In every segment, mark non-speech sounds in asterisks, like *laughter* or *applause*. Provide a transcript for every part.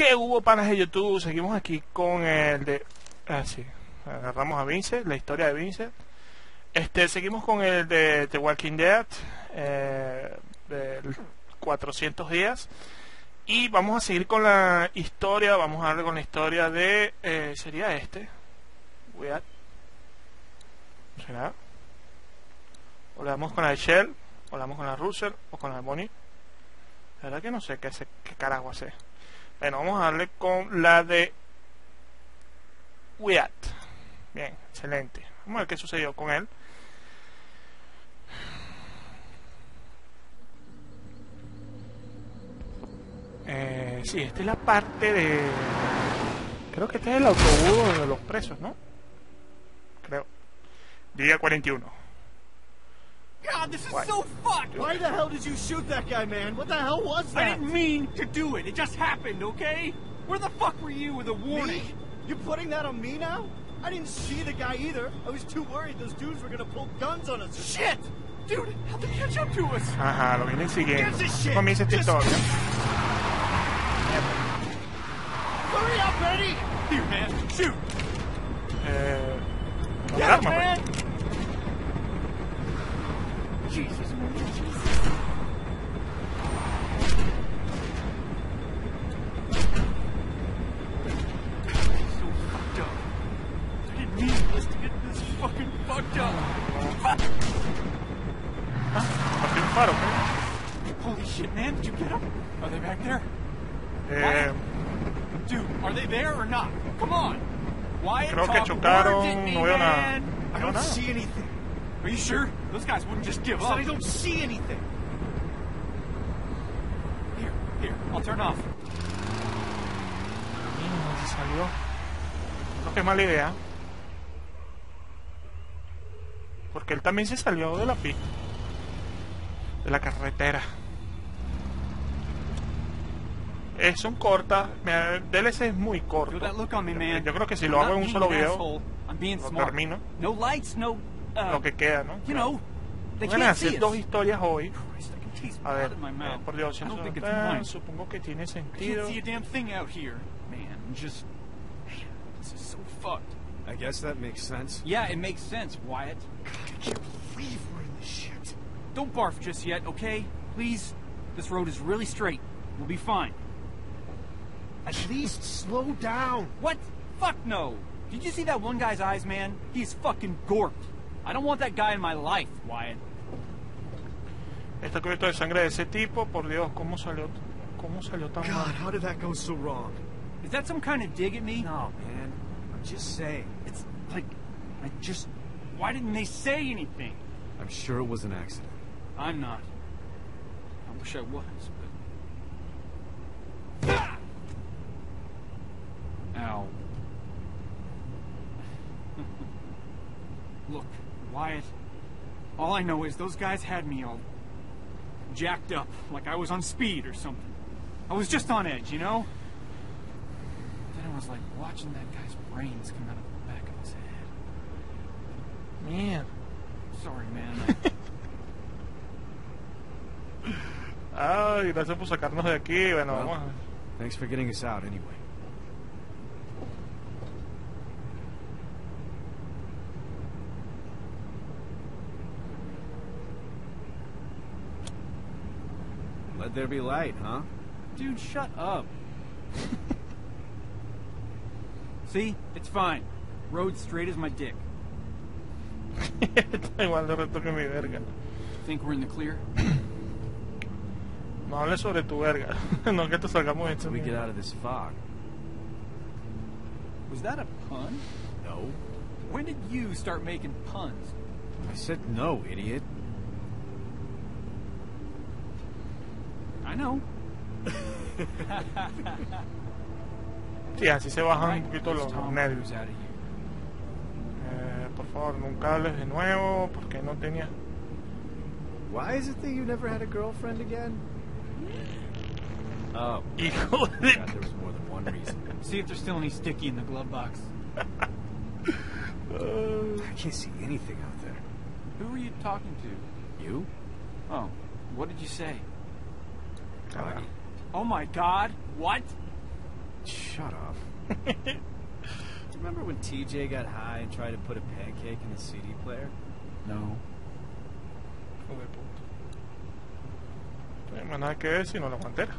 ¿Qué hubo panas de YouTube? Seguimos aquí con el de... Ah, sí. Agarramos a Vince, la historia de Vince. Este, seguimos con el de The Walking Dead, eh, del 400 días. Y vamos a seguir con la historia, vamos a darle con la historia de... eh, sería este. Weird. ¿Será? O le damos con la de Shell, o le con la Russell, o con la de Bonnie. La verdad que no sé qué, hace, qué carajo hace. Bueno, vamos a darle con la de Wyatt. Bien, excelente. Vamos a ver qué sucedió con él. Eh, sí, esta es la parte de... Creo que este es el autobús de los presos, ¿no? Creo. Día 41. God, this is What? so fucked! Why the hell did you shoot that guy, man? What the hell was that? I didn't mean to do it. It just happened, okay? Where the fuck were you with a warning? Me? You putting that on me now? I didn't see the guy either. I was too worried those dudes were gonna pull guns on us. Shit! Dude, how'd they catch up to us? Ajá, lo vienen siguiendo. Gives a shit. Comienza esta Just- historia. Hurry up, Eddie! Here, man, shoot! Eh, con Get el it, arma, man! Faro, creo. Holy shit, man, did you get them? Are they back there? Eh, Dude, are they there or not? Come on. Wyatt, que chocaron, words at me, no veo nada. I No, don't no. Are you sure? Those guys wouldn't just give up. I don't see anything. Here, here, I'll turn off. Mierda, se salió. Creo que es mala idea. Porque él también se salió de la pista. De la carretera. Eh, son cortas. Mira, el DLC es muy corto. Feel that look on me, man. Yo creo que si I'm lo hago en un being solo video, lo smart. termino. No lights, no. Uh, Lo que queda, ¿no? You know, they Van a can't see hacer us. dos historias hoy. Christ, I can taste A ver, my eh, mouth. por Dios, I don't think it's ah, mine. supongo que tiene sentido. see a damn thing out here, man. I'm just, man, this is so fucked. I guess that makes sense. Yeah, it makes sense, Wyatt. I can't believe we're in this shit. Don't barf just yet, okay? Please. This road is really straight. We'll be fine. At least slow down. What? Fuck no. Did you see that one guy's eyes, man? He's fucking gorked. I don't want that guy in my life, Wyatt. Está cubierto de sangre de ese tipo. Por Dios, ¿cómo salió, cómo salió tan God, mal? how did that go so wrong? Is that some kind of dig at me? No, man. I'm just saying. It's like, I just. Why didn't they say anything? I'm sure it was an accident. I'm not. I wish I was, but. Ow. Look, Wyatt. All I know is those guys had me all jacked up, like I was on speed or something. I was just on edge, you know? Then I was like watching that guy's brains come out of the back of his head. Man. Sorry, man. I- *laughs* Ay, gracias por sacarnos de aquí. Bueno, Well. vamos. Thanks for getting us out anyway. Let there be light, huh? Dude, shut up. *laughs* See? It's fine. Road straight as my dick. *laughs* Está igual de reto que mi verga. Think we're in the clear? No hables sobre tu verga. *laughs* no que te salgamos de we get out of this fog. Was that a pun? No. When did you start making puns? I said no, idiot. I know. *laughs* Sí, así se bajan un poquito los let's nervios. Cruise out of here. Eh, por favor, nunca hables de nuevo porque no tenía... Why is it that you never had a girlfriend again? Oh, Hijo de... forgot there was more than one reason. See if there's still any sticky in the glove box. *laughs* I can't see anything out there. Who were you talking to? You? Oh, what did you say? Carajo. Oh my god, what? Shut up. *laughs* Do you remember when TJ got high and tried to put a pancake in the CD player? No. Hijo de puta. No hay más nada que ver sino la guantera.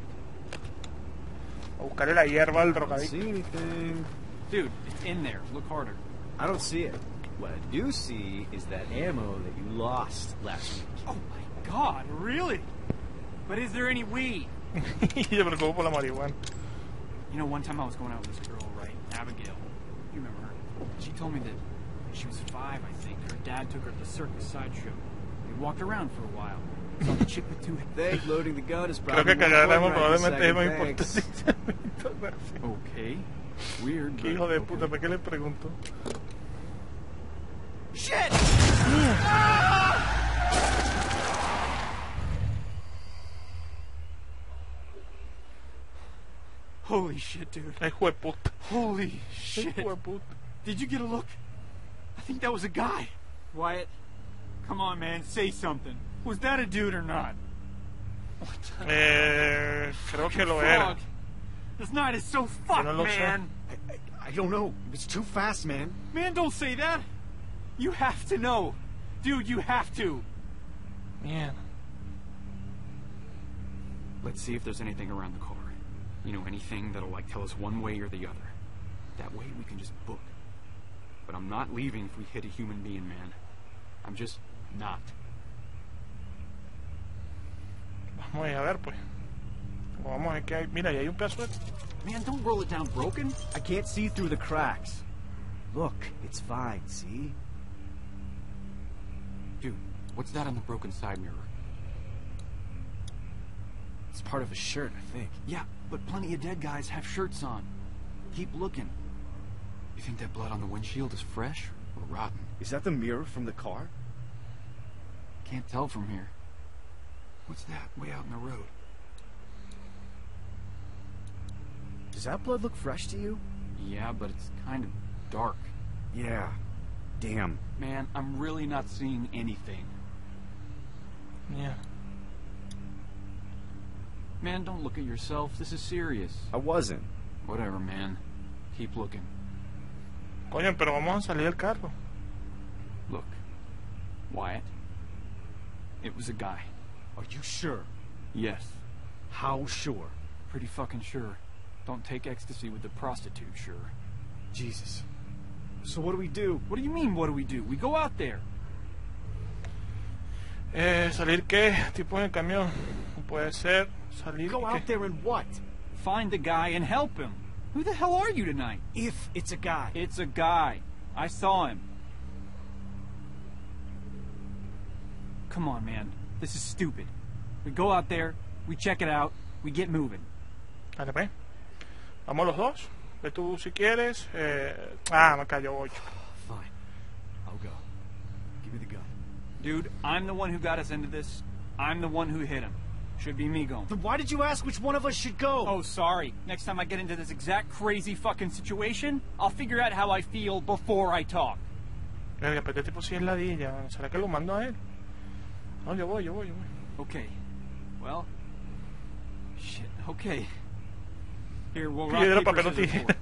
A buscarle la hierba al I don't drogadicto. see anything. Dude, it's in there. Look harder. I don't see it. What I do see is that ammo that you lost last week. Oh my god, really? But is there any weed? y se preocupó por la marihuana. You know, one time I was going out with this girl, right? Abigail. You remember her? She told me that she was five, I think. Her dad took her to the circus sideshow. They walked around for a while. Saw the chick with two *laughs* heads. Loading the gun is Creo probably que more cagar fun ammo right in a probablemente es más importante. Okay. Weird. Qué hijo de puta, ¿para qué le pregunto? Shit! Holy shit, dude. Ay, hijo. Holy shit. hijo. Did you get a look? I think that was a guy. Wyatt, come on, man, say something. Was that a dude or not? What the... Eh, creo que lo era. Frog. This night is so fucked, no man. I, I, I don't know. It's too fast, man. Man, don't say that. You have to know. Dude, you have to. Man. Let's see if there's anything around the car. You know, anything that'll like tell us one way or the other. That way we can just book. But I'm not leaving if we hit a human being, man. I'm just not. Vamos a ver, pues. Vamos a ver qué hay. Mira, y hay un pedazo. Man, don't roll it down broken. I can't see through the cracks. Look, it's fine, see? Dude, what's that on the broken side mirror? It's part of a shirt, I think. Yeah, but plenty of dead guys have shirts on. Keep looking. You think that blood on the windshield is fresh or rotten? Is that the mirror from the car? Can't tell from here. What's that way out in the road? Does that blood look fresh to you? Yeah, but it's kind of dark. Yeah. Damn. Man, I'm really not seeing anything. Mierda. Man, don't look at yourself. This is serious. I wasn't. Whatever, man. Keep looking. Coño, pero vamos a salir del carro. Look. Wyatt. It was a guy. Are you sure? Yes. How sure? Pretty fucking sure. Don't take ecstasy with the prostitute, sure. Jesus. So what do we do? What do you mean, what do we do? We go out there. Eh, ¿salir qué? Tipo en el camión. Puede ser salir... Go out there and what? Find the guy and help him. Who the hell are you tonight? If it's a guy. It's a guy. I saw him. Come on, man. This is stupid. We go out there, we check it out, we get moving. Dale, pues. Vamos los dos. Ve tú si quieres. Eh... Ah, me cayó 8. Fine. I'll go. Give me the gun. Dude, I'm the one who got us into this. I'm the one who hit him. Should be me going. Then why did you ask which one of us should go? Oh, sorry. Next time I get into this exact crazy fucking situation, I'll figure out how I feel before I talk. Verga, pero este tipo sí es ladilla. ¿Será que lo mando a él? No, yo voy, yo voy, yo voy. Okay. Well. Shit. Okay. Here, we'll rock, Piedra, paper, papel o scissors, tijera.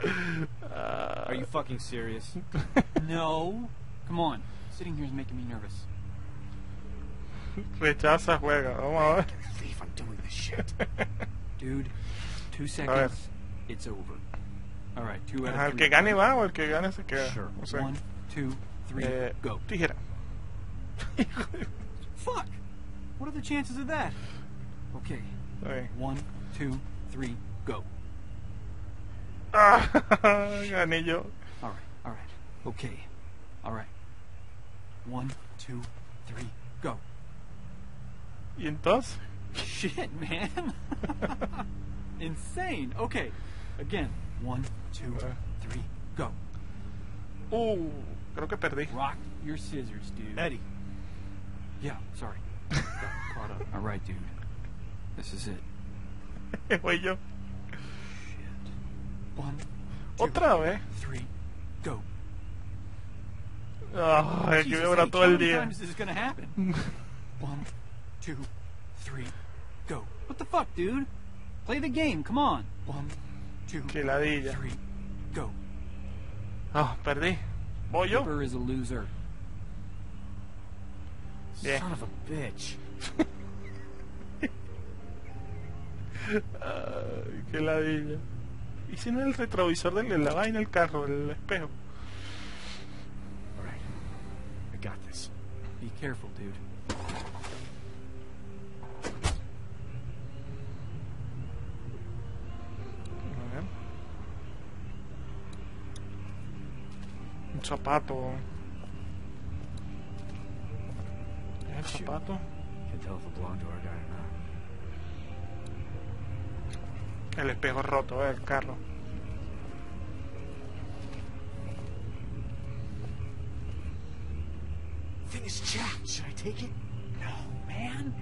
fork. *laughs* Are you fucking serious? *laughs* No. Come on. Sitting here is making me nervous. *laughs* Rechaza, juega. Vamos a ver. I'm doing this shit. *laughs* Dude, two seconds. It's over. All right, two out Ajá, of el three. que gane va o el que gane se queda. Sure. No sé. One, two, three, Eh, go. Tijera. *laughs* Fuck! What are the chances of that? Okay, bien. one, two, three, go. Ah, gané yo. All right, all right. Okay, all right. One, two, three, go. ¿Y entonces? Shit, man. *laughs* Insane. Okay, again. One, two, three, go. Uh, creo que perdí. Rock your scissors, dude. Eddie. Yeah, sorry. Got *laughs* caught up. All right, dude. This is it. *laughs* Voy yo. Shit. One, two, Otra vez. three, go. Ay, que Jesus, a H, todo el día. times is this gonna happen? One, two, three, go. What the fuck, dude? Play the game, come on. One, two, three, go. Oh, perdí. ¿Voy yo? Ripper is a loser. Bien. Son of a bitch. *laughs* Ay, qué ladilla. ¿Y si no el retrovisor del de la vaina, el carro, el espejo? All right. I got this. Be careful, dude. Zapato. ¿Es el zapato? El espejo roto, eh, el carro. Thing is jacked. Should I take it? No, man.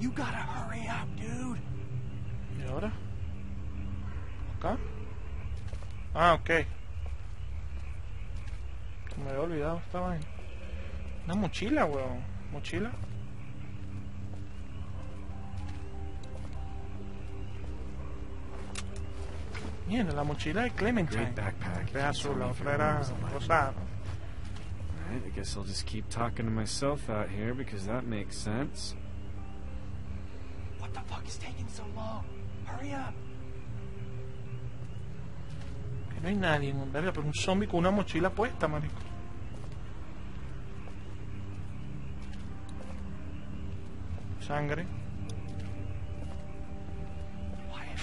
You gotta hurry up, dude. ¿Y ahora? ¿Acá? Ah, ok. Me había olvidado esta vaina. Una mochila, weón. ¿Mochila? Mira, la mochila de Clementine. Azul, la otra era rosada. Alright, I guess I'll just keep talking to myself out here because that makes sense. What the fuck is taking so long? Hurry up. Que no hay nadie, en verga, pero un zombie con una mochila puesta, marico. Sangre.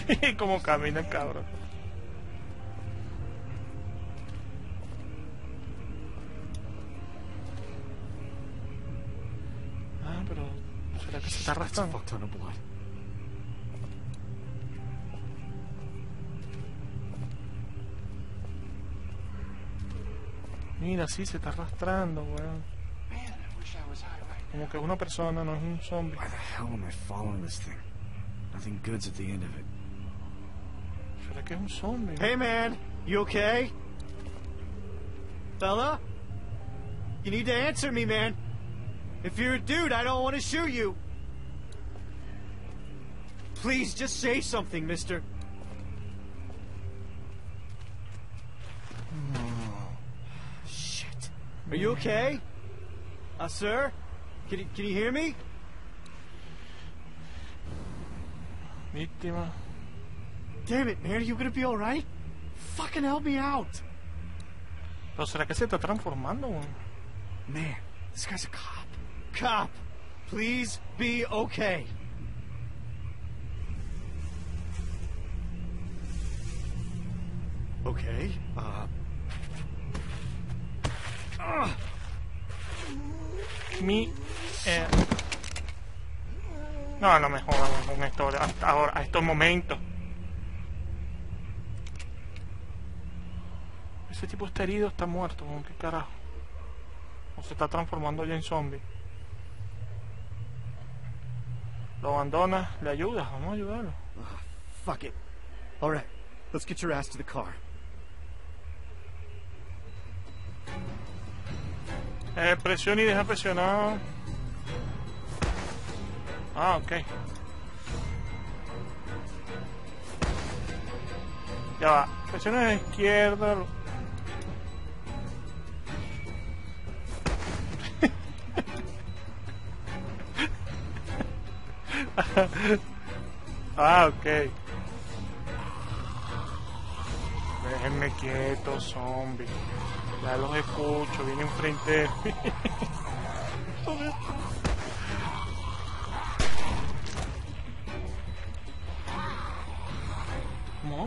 *laughs* Como camina el cabrón. Ah, pero ¿será que se está arrastrando? Mira, sí, se está arrastrando, weón. Como que es una persona, no es un zombie. Why the hell am I following this thing? Nothing good's at the end of it. ¿Será que es un zombie? Hey, man. You okay? Fella? You need to answer me, man. If you're a dude, I don't want to shoot you. Please, just say something, mister. Shit. Are you okay? Uh, sir? Can you, can you hear me? Víctima. Damn it, man. Are you gonna be alright? Fucking help me out. ¿Pero será que se está transformando. Man, this guy's a cop. Cop, please be okay. Okay, uh... Mi. Eh... No, no me jodan con esto hasta ahora, a estos momentos. Ese tipo está herido, está muerto, weón, ¿qué carajo? O se está transformando ya en zombie. Lo abandona, le ayudas, vamos a ayudarlo. Fuck it. Alright, let's get your ass to the car. Eh, presiona y deja presionado. Ah, ok. Ya va. Presiona a la izquierda. *laughs* ah, ok. Déjenme quieto, zombie. Ya los escucho, viene enfrente de mí. *laughs*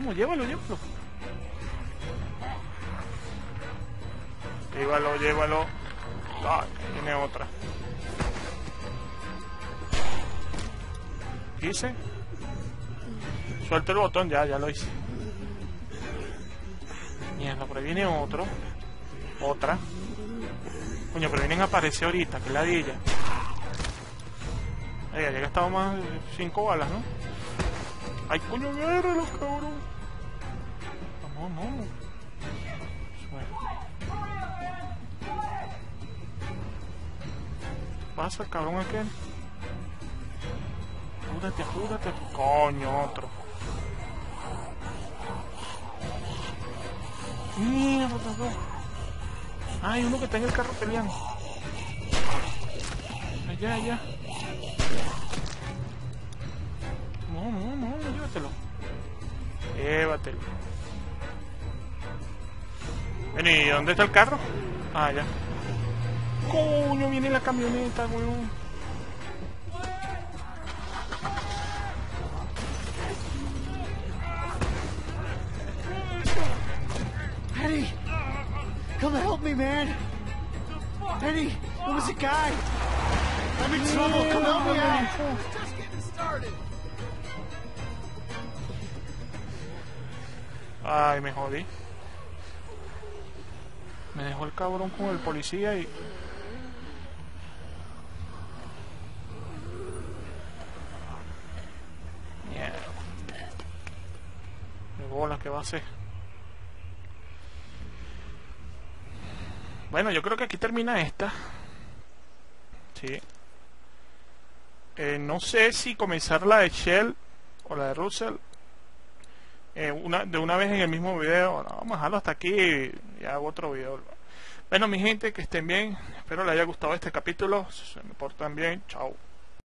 Vamos, llévalo, llévalo. Llévalo, llévalo. Ah, tiene otra. ¿Qué hice? Suelta el botón, ya, ya lo hice. Mierda, por ahí viene otro. Otra. Coño, pero vienen a aparecer ahorita, que ladilla. Ay, ya gastado más de 5 balas, ¿no? Ay, coño, agárralo, no, no, no. Pasa, cabrón, aquel. Júdate, júdate. Coño, otro. Mierda, no. Hay uno que está en el carro peleando. Allá, allá. No, no, no, llévatelo. Llévatelo. Ven, ¿y dónde está el carro? Ah, ya. Coño, viene la camioneta, weón. Eddie! Come help me, man! Eddie, there was a guy! I'm in trouble, come help me out! Just getting started. Ay, me jodí. Me dejó el cabrón con el policía y... Mierda. De bola que va a ser. Bueno, yo creo que aquí termina esta. Sí. Eh, no sé si comenzar la de Shell o la de Russell eh, una, de una vez en el mismo video. Vamos a dejarlo hasta aquí y hago otro video. Bueno, mi gente, que estén bien. Espero les haya gustado este capítulo. Se me portan bien. Chao.